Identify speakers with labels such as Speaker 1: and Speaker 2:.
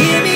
Speaker 1: Give me